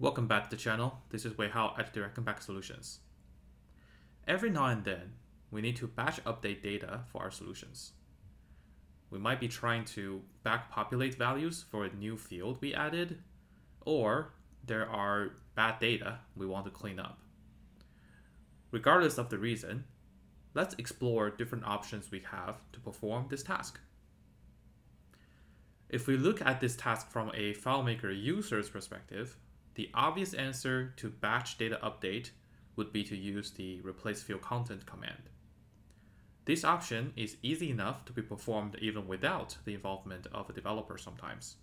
Welcome back to the channel. This is Wei Hao at Direct Impact Solutions. Every now and then, we need to batch update data for our solutions. We might be trying to back populate values for a new field we added, or there are bad data we want to clean up. Regardless of the reason, let's explore different options we have to perform this task. If we look at this task from a FileMaker user's perspective, the obvious answer to batch data update would be to use the replace field content command. This option is easy enough to be performed even without the involvement of a developer sometimes.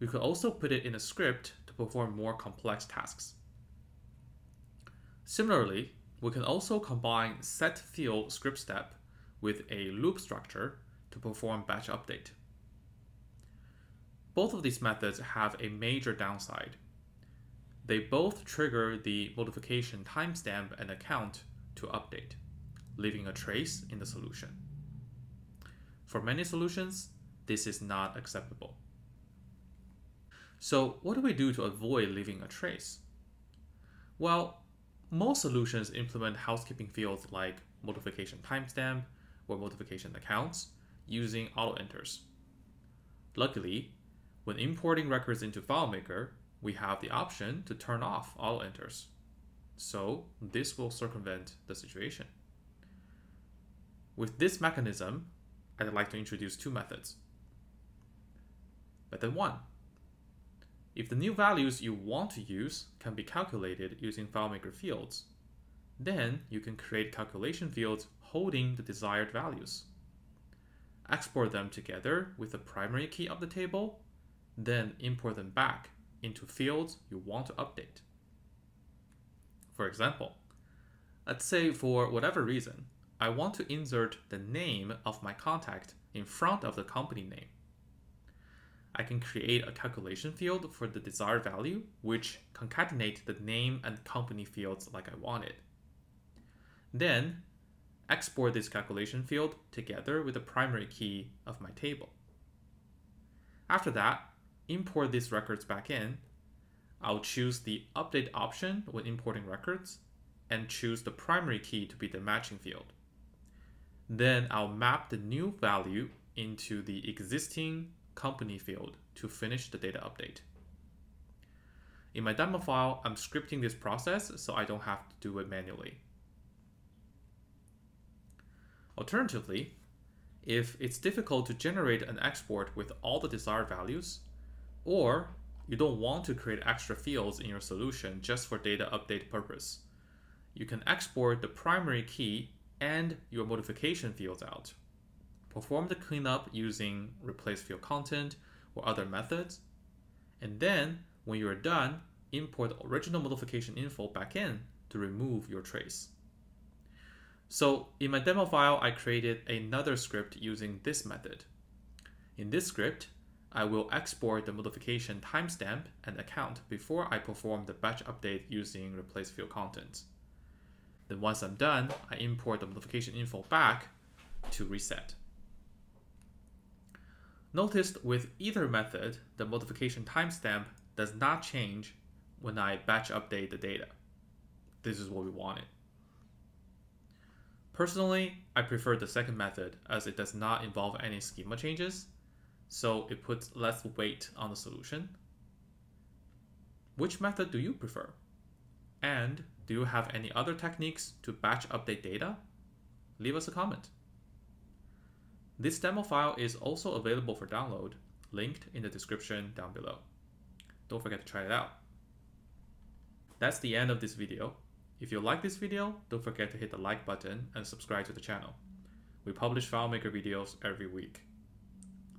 We could also put it in a script to perform more complex tasks. Similarly, we can also combine set field script step with a loop structure to perform batch update. Both of these methods have a major downside. They both trigger the modification timestamp and account to update, leaving a trace in the solution. For many solutions, this is not acceptable. So what do we do to avoid leaving a trace? Well, most solutions implement housekeeping fields like modification timestamp or modification accounts using auto enters. Luckily, when importing records into FileMaker, we have the option to turn off auto enters. So this will circumvent the situation. With this mechanism, I'd like to introduce two methods. Method 1. If the new values you want to use can be calculated using FileMaker fields, then you can create calculation fields holding the desired values. Export them together with the primary key of the table, then import them back into fields you want to update. For example, let's say for whatever reason, I want to insert the name of my contact in front of the company name. I can create a calculation field for the desired value, which concatenate the name and company fields like I wanted. Then, export this calculation field together with the primary key of my table. After that, import these records back in, I'll choose the update option when importing records and choose the primary key to be the matching field. Then I'll map the new value into the existing company field to finish the data update. In my demo file, I'm scripting this process so I don't have to do it manually. Alternatively, if it's difficult to generate an export with all the desired values, or you don't want to create extra fields in your solution just for data update purpose. You can export the primary key and your modification fields out. Perform the cleanup using replace field content or other methods. And then when you are done, import the original modification info back in to remove your trace. So in my demo file, I created another script using this method. In this script, I will export the modification timestamp and account before I perform the batch update using replace field content. Then once I'm done, I import the modification info back to reset. Notice with either method, the modification timestamp does not change when I batch update the data. This is what we wanted. Personally, I prefer the second method as it does not involve any schema changes so it puts less weight on the solution. Which method do you prefer? And do you have any other techniques to batch update data? Leave us a comment. This demo file is also available for download, linked in the description down below. Don't forget to try it out. That's the end of this video. If you like this video, don't forget to hit the like button and subscribe to the channel. We publish FileMaker videos every week.